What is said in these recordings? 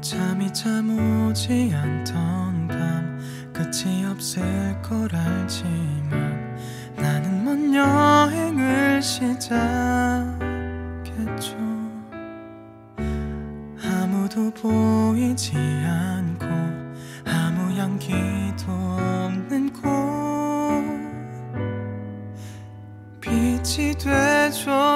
잠이 잠 오지 않던 밤 끝이 없을 걸 알지만 나는 먼 여행을 시작했죠. 아무도 보이지 않고 아무 향기도 없는 곳. 빛이 되죠.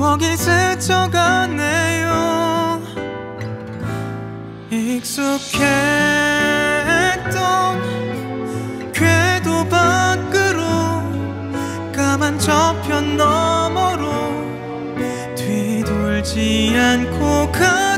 추억이 스쳐가네요. 익숙했던 궤도 밖으로 까만 저편 너머로 뒤돌지 않고 가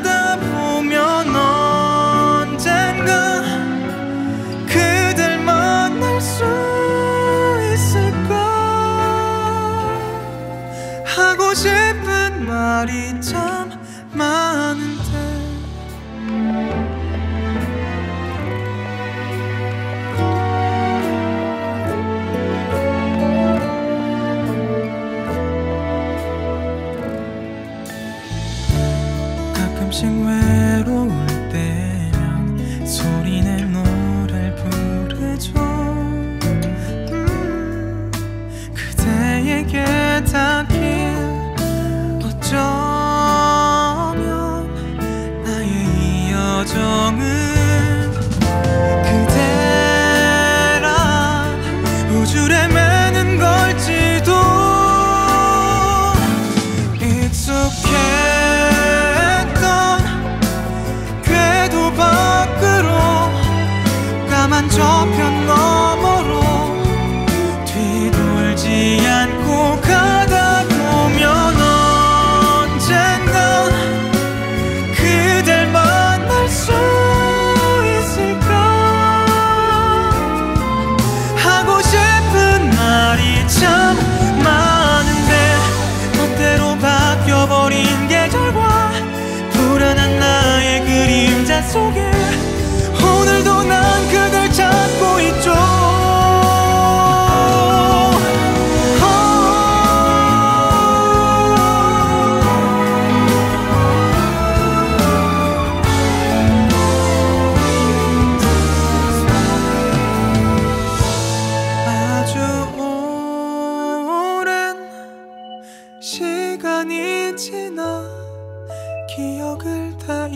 지나 기억을 다